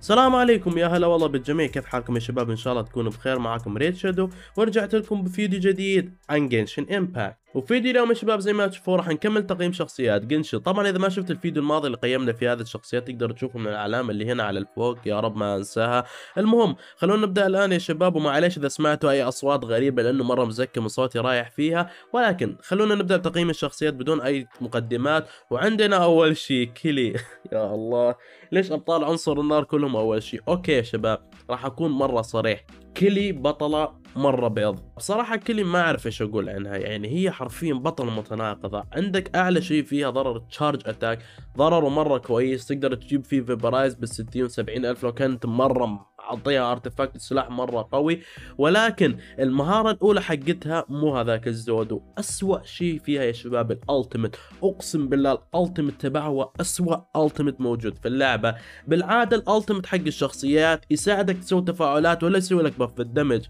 السلام عليكم يا هلا والله بالجميع. كيف حالكم يا شباب؟ إن شاء الله تكونوا بخير. معاكم ريد شادو ورجعت لكم بفيديو جديد عن Genshin Impact وفيديو اليوم يا شباب زي ما تشوفوا راح نكمل تقييم شخصيات. Genshin طبعا إذا ما شفت الفيديو الماضي اللي قيمنا فيه هذه الشخصيات تقدر تشوفه من العلامه اللي هنا على الفوق. يا رب ما أنساها. المهم خلونا نبدأ الآن يا شباب. ومعليش إذا سمعتوا أي أصوات غريبة لأنه مرة مزكم وصوتي رايح فيها. ولكن خلونا نبدأ بتقييم الشخصيات بدون أي مقدمات. وعندنا أول شيء كيلي. يا الله. ليش أبطال عنصر النار كلهم أول شيء؟ okay يا شباب راح أكون مرة صريح. كيلي بطلة مرة بيض. بصراحة كيلي ما أعرف إيش أقول عنها يعني هي حرفيا بطلة متناقضة. عندك أعلى شيء فيها ضرر charge attack ضرره مرة كويس تقدر تجيب فيه vaporize بال 60 و 70 ألف لو كانت مرة اعطيها artifact السلاح مرة قوي ولكن المهارة الأولى حقتها مو هذاك الزود وأسوأ شيء فيها يا شباب ال ultimate. أقسم بالله ال ultimate تبعها هو أسوأ ultimate موجود في اللعبة. بالعادة ال ultimate حق الشخصيات يساعدك تسوي تفاعلات ولا يسوي لك buff ال damage.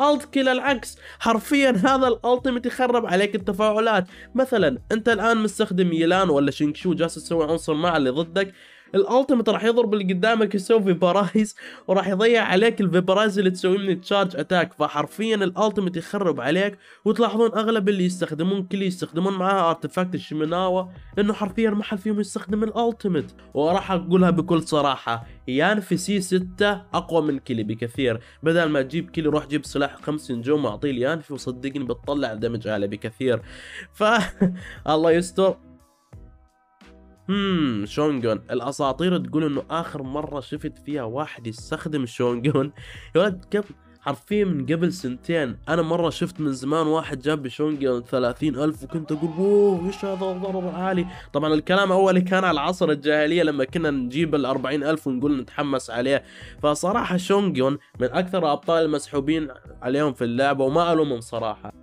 ult كلي العكس حرفيا هذا ال ultimate يخرب عليك التفاعلات. مثلا أنت الآن مستخدم يلان ولا شينكشو جالس تسوي عنصر مع اللي ضدك ال ultimate راح يضرب اللي قدامك يسوي vaporize وراح يضيع عليك ال vaporize اللي تسوي من charge attack فحرفيا ال ultimate يخرب عليك وتلاحظون أغلب اللي يستخدمون كلي يستخدمون معاه artifact الشمناوة إنه حرفيا ما حد فيهم يستخدم ال ultimate وراح أقولها بكل صراحة يانفي C 6 أقوى من كيلي بكثير. بدل ما تجيب كيلي روح جيب سلاح خمس نجوم وأعطيه اليانفي وصدقني بتطلع damage أعلى بكثير. ف الله يستر. امم شونجون الأساطير تقول إنه آخر مرة شفت فيها واحد يستخدم شونجون يا ولد كم؟ حرفيا من قبل سنتين. أنا مرة شفت من زمان واحد جاب بشونجون ثلاثين ألف وكنت أقول wow إيش هذا؟ الضرر عالي طبعا الكلام اولي كان على عصر الجاهلية لما كنا نجيب ال ألف ونقول نتحمس عليه. فصراحة شونجون من أكثر الأبطال المسحوبين عليهم في اللعبة وما ألومهم صراحة.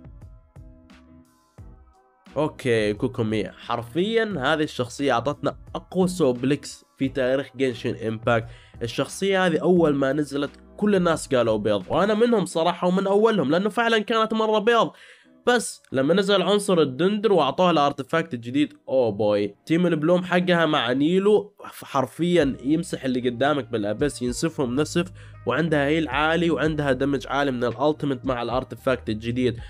okay كوكومي حرفيا هذه الشخصية أعطتنا أقوى suplex في تاريخ Genshin Impact الشخصية هذه أول ما نزلت كل الناس قالوا بيض وأنا منهم صراحة ومن أولهم لأنه فعلا كانت مرة بيض. بس لما نزل عنصر ال dendro وأعطوه ال artifact الجديد oh boy. team ال bloom حقها مع نيلو حرفيا يمسح اللي قدامك بال abyss ينسفهم نسف وعندها heal عالي وعندها damage عالي من ال ultimate مع ال artifact الجديد.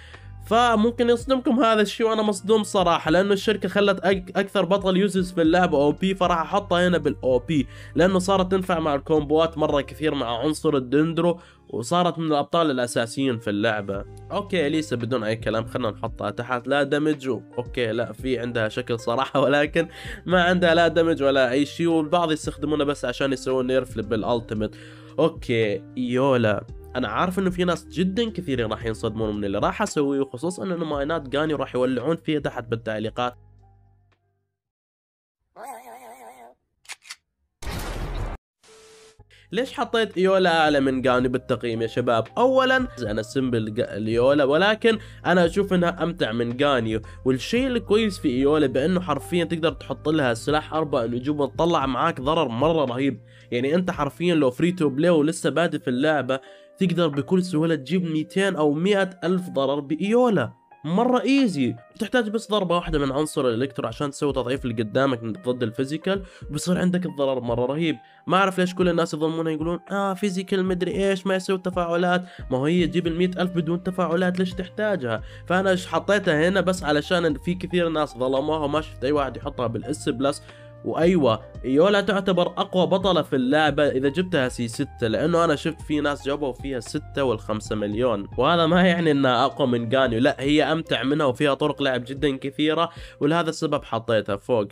فممكن يصدمكم هذا الشيء وأنا مصدوم صراحة لأنه الشركة خلت أكثر بطل يوزز في اللعبة OP فراح أحطها هنا بال OP لأنه صارت تنفع مع الكومبوات مرة كثير مع عنصر ال dendro وصارت من الأبطال الأساسيين في اللعبة. okay أليسا بدون أي كلام خلينا نحطها تحت. لا damage okay لا في عندها شكل صراحة ولكن ما عندها لا damage ولا أي شيء والبعض يستخدمونه بس عشان يسوون nerf بال ultimate okay يولا. أنا عارف إنه في ناس جدا كثيرين راح ينصدمون من اللي راح أسويه خصوصا إنه main ات جانيو راح يولعون فيها تحت بالتعليقات. ليش حطيت ايولا أعلى من جانيو بالتقييم يا شباب؟ اولا أنا سمبل ايولا ولكن أنا أشوف إنها أمتع من جانيو والشيء الكويس في ايولا بأنه حرفيا تقدر تحط لها سلاح أربع نجوم وتطلع معاك ضرر مرة رهيب. يعني أنت حرفيا لو free to play ولسه بادئ في اللعبة تقدر بكل سهولة تجيب 200 أو 100 ألف ضرر بإيولا. مرة easy. تحتاج بس ضربة واحدة من عنصر ال electro عشان تسوي تضعيف اللي قدامك ضد ال physical وبصير عندك الضرر مرة رهيب. ما أعرف ليش كل الناس يظلمونها يقولون آه physical مدري إيش ما يسوي تفاعلات ما هو هي تجيب ال ألف بدون تفاعلات ليش تحتاجها؟ فأنا حطيتها هنا بس علشان في كثير ناس ظلموها وما شفت أي واحد يحطها بال S plus. وأيوة ايولا تعتبر أقوى بطلة في اللعبة إذا جبتها C 6 لأنه أنا شفت في ناس جابوا فيها 6 وال5 مليون. وهذا ما يعني إنها أقوى من جانيو لا هي أمتع منها وفيها طرق لعب جدا كثيرة ولهذا السبب حطيتها فوق.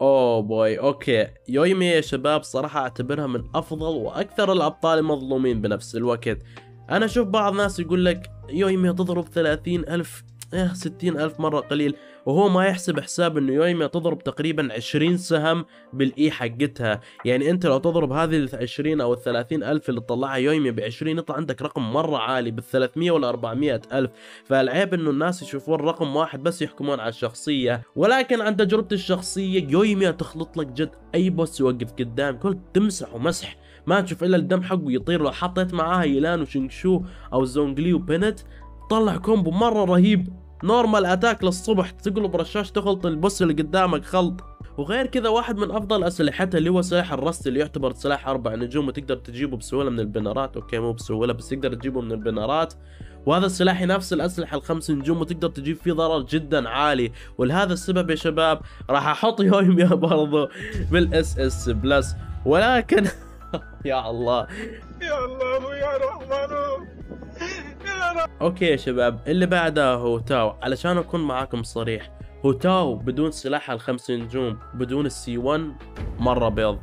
oh boy okay. يويمي يا شباب صراحة أعتبرها من أفضل وأكثر الأبطال المظلومين بنفس الوقت. أنا أشوف بعض الناس يقول لك يويمي تضرب ثلاثين ألف إيه ستين ألف مرة قليل. وهو ما يحسب حساب إنه يويميا تضرب تقريبا عشرين سهم بال E حقتها. يعني أنت لو تضرب هذه العشرين أو الثلاثين ألف اللي تطلعها يويميا بعشرين يطلع عندك رقم مرة عالي بالثلاثمية ولا أربعمية ألف. فالعيب إنه الناس يشوفون رقم واحد بس يحكمون على الشخصية. ولكن عن تجربتي الشخصية يويميا تخلط لك جد أي boss يوقف قدام. كل تمسح ومسح. ما تشوف إلا الدم حقه يطير. لو حطيت معاها يلان وشنكشو أو زونجلي وبنت طلع combo مرة رهيب. normal attack للصبح تقلب رشاش تخلط ال boss اللي قدامك خلط. وغير كذا واحد من أفضل أسلحته اللي هو سلاح الرست اللي يعتبر سلاح أربع نجوم وتقدر تجيبه بسهولة من البنرات okay مو بسهولة بس تقدر تجيبه من البنرات وهذا السلاح ينافس الأسلحة الخمس نجوم وتقدر تجيب فيه ضرر جدا عالي. ولهذا السبب يا شباب راح أحط يوميا برضو بال SS plus. ولكن يا الله. يا الله يا رحمن okay يا شباب اللي بعده هو تاو. علشان أكون معاكم صريح هو تاو بدون سلاحها الخمس نجوم بدون ال C 1 مرة بيض.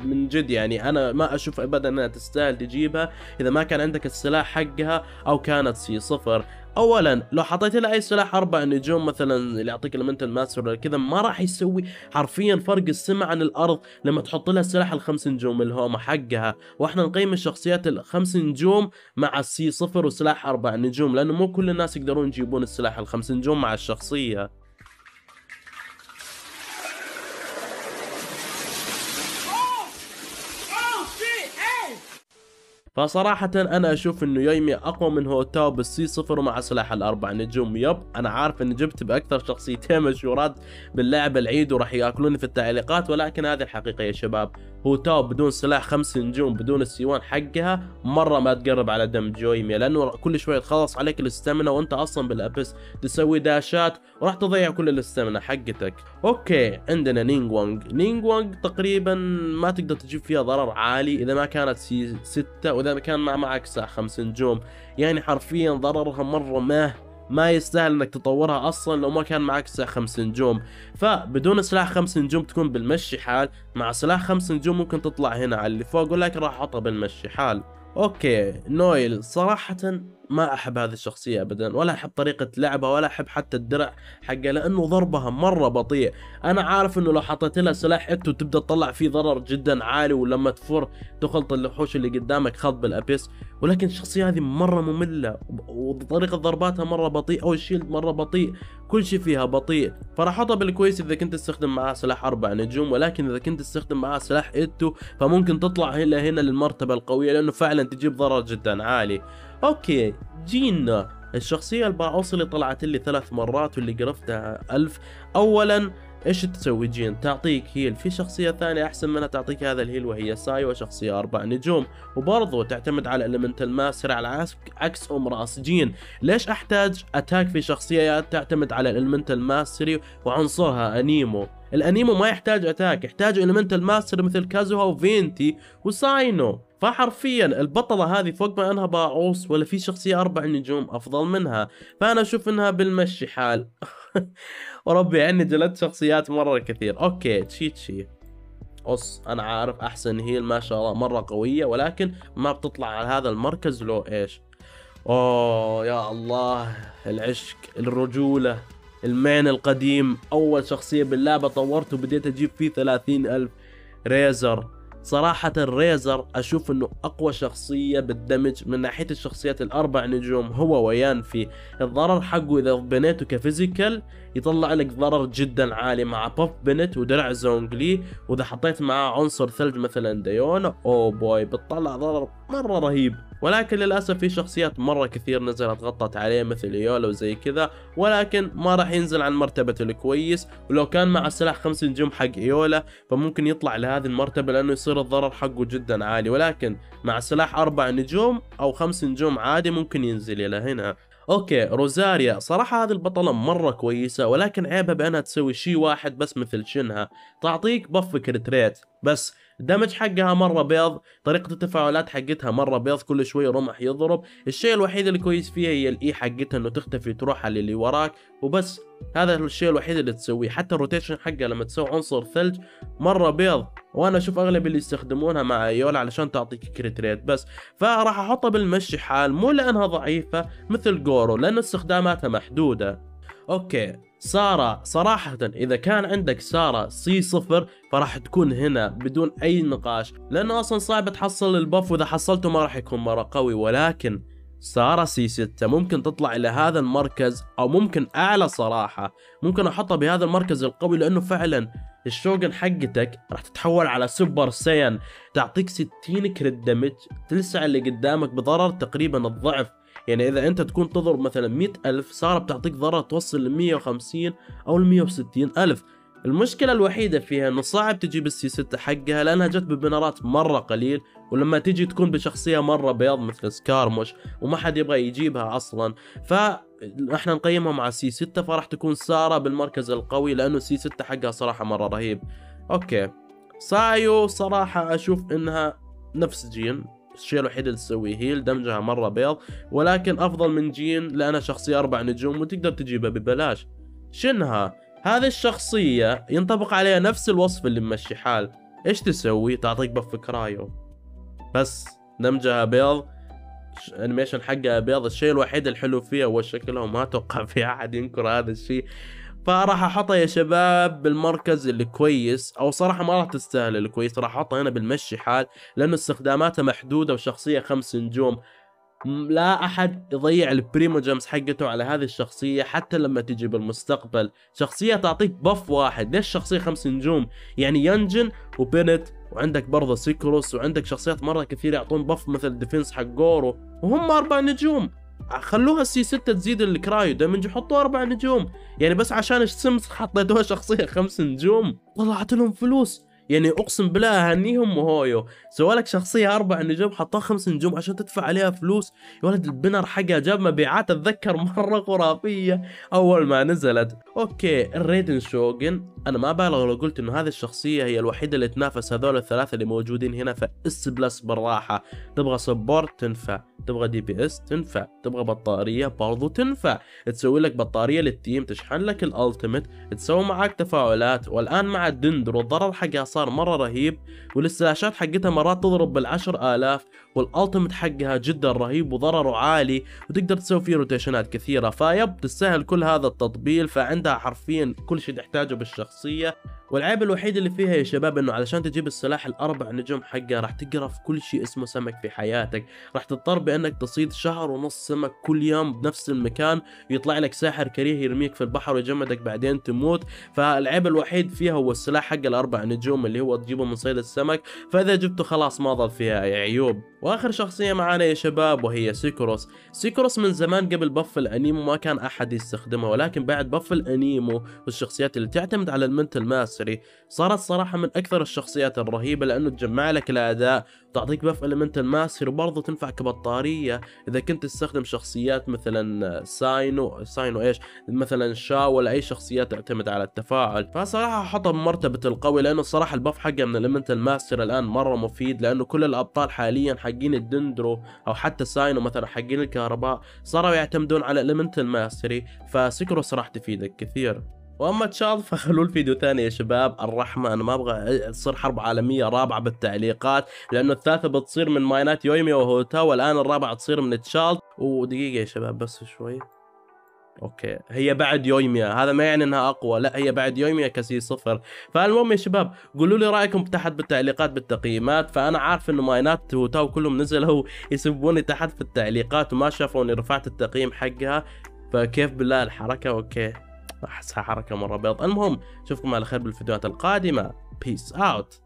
من جد يعني أنا ما أشوف ابدا إنها تستاهل تجيبها إذا ما كان عندك السلاح حقها أو كانت C صفر. اولا لو حطيت لها أي سلاح أربع نجوم مثلا اللي يعطيك elemental mastery ولا كذا ما راح يسوي حرفيا فرق السماء عن الأرض لما تحط لها سلاح الخمس نجوم الهومه حقها وإحنا نقيم الشخصيات الخمس نجوم مع ال C صفر وسلاح أربع نجوم لأنه مو كل الناس يقدرون يجيبون السلاح الخمس نجوم مع الشخصية. فصراحة أنا أشوف إنه يويمي أقوى من هوتاو بال C صفر ومع سلاح الأربع نجوم yep أنا عارف إني جبت بأكثر شخصيتين مشهورات باللعبة العيد وراح يأكلوني في التعليقات ولكن هذه الحقيقة يا شباب. هوتاو بدون سلاح خمس نجوم بدون ال C one حقها مرة ما تقرب على دم يويمي لأنه كل شوي تخلص عليك ال stamina وأنت أصلا بال abyss تسوي داشات وراح تضيع كل ال stamina حقتك. okay عندنا نينج وانج تقريبا ما تقدر تجيب فيها ضرر عالي إذا ما كانت C ستة وإذا كان مع معك سلاح خمس نجوم يعني حرفيا ضررها مرة ما ما يستاهل إنك تطورها أصلا لو ما كان معك سلاح خمس نجوم. فبدون سلاح خمس نجوم تكون بالمشي حال مع سلاح خمس نجوم ممكن تطلع هنا على اللي فوق ولكن راح أحطها بالمشي حال. okay نويل صراحة ما أحب هذه الشخصية ابدا ولا أحب طريقة لعبها ولا أحب حتى الدرع حقه لأنه ضربها مرة بطيء. أنا عارف إنه لو حطيت لها سلاح إيتو تبدا تطلع فيه ضرر جدا عالي ولما تفر تخلط الوحوش اللي قدامك خلط بال abyss. ولكن الشخصية هذه مرة مملة وطريقة ضرباتها مرة بطيئة وال shield مرة بطيء كل شيء فيها بطيء. فراح أحطها بالكويس إذا كنت تستخدم معاه سلاح أربع نجوم ولكن إذا كنت تستخدم معاه سلاح إيتو فممكن تطلع هنا هنا للمرتبة القوية لأنه فعلا تجيب ضرر جدا عالي. okay جينا. الشخصية الباعوص اللي طلعت لي ثلاث مرات واللي قرفتها ألف. أولا إيش تسوي جين؟ تعطيك heal في شخصية ثانية أحسن منها تعطيك هذا ال heal وهي سايو شخصية أربع نجوم. وبرضه تعتمد على ال elemental mastery على عكس أم رأس جين. ليش أحتاج attack في شخصية؟ تعتمد على ال elemental mastery وعنصرها Anemo ال Anemo ما يحتاج attack يحتاج elemental mastery مثل كازوها وفينتي وسايو. فحرفيا البطلة هذه فوق ما إنها باعوص ولا في شخصية أربع نجوم أفضل منها. فأنا أشوف إنها بالمشي حال. وربي يعني جلدت شخصيات مرة كثير. okay تشيتشي أص أنا عارف أحسن heal ما شاء الله مرة قوية ولكن ما بتطلع على هذا المركز لو إيش. أوه يا الله العشق الرجولة. ال main القديم. أول شخصية باللعبة طورته وبديت أجيب فيه ثلاثين ألف ريزر. صراحة الريزر أشوف أنه أقوى شخصية بال damage من ناحية الشخصيات الأربع نجوم هو ويانفي. الضرر حقه إذا بنيته ك physical يطلع لك ضرر جدا عالي مع buff بنت ودرع زونجلي وإذا حطيت معاه عنصر ثلج مثلا ديونا أو بوي بتطلع ضرر مرة رهيب. ولكن للأسف في شخصيات مرة كثير نزلت غطت عليه مثل ايولا وزي كذا ولكن ما راح ينزل عن مرتبة الكويس. ولو كان مع سلاح خمس نجوم حق ايولا فممكن يطلع لهذه المرتبة لأنه يصير الضرر حقه جدا عالي. ولكن مع سلاح أربع نجوم أو خمس نجوم عادي ممكن ينزل إلى هنا. okay روزاريا. صراحة هذه البطلة مرة كويسة ولكن عيبها بأنها تسوي شيء واحد بس مثل شنها. تعطيك buff crit بس damage حقها مرة بيض طريقة التفاعلات حقتها مرة بيض كل شوي رمح يضرب. الشيء الوحيد اللي كويس فيها هي ال E حقتها إنه تختفي تروح على اللي وراك وبس. هذا الشيء الوحيد اللي تسويه. حتى ال rotation حقها لما تسوي عنصر ثلج مرة بيض. وأنا أشوف أغلب اللي يستخدمونها مع أيولا علشان تعطيك crit rate بس. فراح أحطها بالمشي حال مو لأنها ضعيفة مثل جورو لأن استخداماتها محدودة. okay سارة صراحة إذا كان عندك سارة C صفر فراح تكون هنا بدون أي نقاش لأنه أصلا صعب تحصل ال buff وإذا حصلته ما راح يكون مرة قوي. ولكن سارة C 6 ممكن تطلع إلى هذا المركز أو ممكن أعلى صراحة ممكن أحطها بهذا المركز القوي لأنه فعلا الشوغن حقتك راح تتحول على super saiyan تعطيك 60 crit damage تلسع اللي قدامك بضرر تقريبا الضعف. يعني إذا أنت تكون تضرب مثلا مئة ألف سارة بتعطيك ضرر توصل ل 150 أو ل 160 ألف. المشكلة الوحيدة فيها إنه صعب تجيب ال C 6 حقها لأنها جت ببنرات مرة قليل ولما تيجي تكون بشخصية مرة بيض مثل سكارموش وما حد يبغى يجيبها أصلا. فاحنا نقيمها مع C 6 فراح تكون سارة بالمركز القوي لأنه C 6 حقها صراحة مرة رهيب. أوكي. سايو صراحة أشوف إنها نفس جين. الشيء الوحيد اللي تسويه heal damage ها مرة بيض. ولكن أفضل من جين لانها شخصية أربع نجوم وتقدر تجيبها ببلاش. شينهي؟ هذه الشخصية ينطبق عليها نفس الوصف اللي ممشي حال. إيش تسوي؟ تعطيك buff Cryo. بس damage ها بيض. animation حقها بيض. الشيء الوحيد الحلو فيها هو شكلها وما أتوقع في أحد ينكر هذا الشيء. فراح احطها يا شباب بالمركز اللي كويس أو صراحة ما راح تستاهل الكويس راح احطها هنا بالمشي حال لأنه استخداماتها محدودة وشخصية خمس نجوم. لا أحد يضيع ال primo gems حقته على هذه الشخصية حتى لما تجي بالمستقبل. شخصية تعطيك buff واحد ليش شخصية خمس نجوم؟ يعني ينجن وبنت وعندك برضه سيكروس وعندك شخصيات مرة كثير يعطون buff مثل defense حق جورو وهم أربع نجوم. خلوها ال C 6 تزيد ال Cryo دايما يحطوا أربع نجوم. يعني بس عشان ال simps حطيتوها شخصية خمس نجوم. طلعت لهم فلوس. يعني أقسم بالله اهنيهم وهويو سوى لك شخصية أربع نجوم حطوها خمس نجوم عشان تدفع عليها فلوس. يا ولد ال banner حقها جاب مبيعات أتذكر مرة خرافية. أول ما نزلت. أوكي الريدن شوغن أنا ما بالغ لو قلت إنه هذه الشخصية هي الوحيدة اللي تنافس هذول الثلاثة اللي موجودين هنا ف S plus بالراحة. تبغى support تنفع تبغى DPS تنفع تبغى بطارية برضو تنفع. تسوي لك بطارية لل team تشحن لك ال ultimate تسوي معاك تفاعلات. والآن مع ال Dendro الضرر حقها صار مرة رهيب وال slash ات حقتها مرات تضرب بالعشر آلاف. وال ultimate حقها جدا رهيب وضرره عالي وتقدر تسوي فيه rotation ات كثيرة. فيب تستاهل كل هذا التطبيل فعندها حرفيا كل شيء تحتاجه بالشخصية. والعيب الوحيد اللي فيها يا شباب إنه علشان تجيب السلاح الأربع نجوم حقها راح تقرف كل شيء اسمه سمك في حياتك. راح تضطر بأنك تصيد شهر ونص سمك كل يوم بنفس المكان يطلع لك ساحر Cryo يرميك في البحر ويجمدك بعدين تموت. فالعيب الوحيد فيها هو السلاح حق الأربع نجوم اللي هو تجيبه من صيد السمك. فإذا جبته خلاص ما ظل فيها عيوب. واخر شخصية معانا يا شباب وهي سيكروس سيكروس من زمان قبل buff ال Anemo ما كان أحد يستخدمها ولكن بعد buff ال Anemo والشخصيات اللي تعتمد على elemental mastery صارت صراحة من أكثر الشخصيات الرهيبة لأنه تجمع لك الأعداء تعطيك buff elemental mastery وبرضه تنفع كبطارية. إذا كنت تستخدم شخصيات مثلا ساينو ساينو إيش؟ مثلا شا ولا أي شخصيات تعتمد على التفاعل. فصراحة احطها بمرتبة القوي لأنه الصراحه ال buff حقه من elemental mastery الآن مرة مفيد لأنه كل الأبطال حاليا حقين ال Dendro أو حتى ساينو مثلا حقين الكهرباء صاروا يعتمدون على elemental mastery فسكروس راح تفيدك كثير. وأما تشارلز فخلوا الفيديو ثاني يا شباب. الرحمه أنا ما أبغى تصير حرب عالمية رابعة بالتعليقات لأنه الثالثة بتصير من main ات يويميا وهوتاو والآن الرابعة تصير من تشارلز. ودقيقة يا شباب بس شوي. أوكي. هي بعد يويميا هذا ما يعني إنها أقوى. لا هي بعد يويميا ك C صفر. فالمهم يا شباب قولوا لي رأيكم تحت بالتعليقات بالتقييمات. فأنا عارف إنه main ات هوتاو كلهم نزلوا يسبوني تحت في التعليقات وما شافوا اني رفعت التقييم حقها. فكيف بالله الحركة؟ أوكي. أحسها حركة مرة بيض. المهم أشوفكم على خير بالفيديوهات القادمة. peace out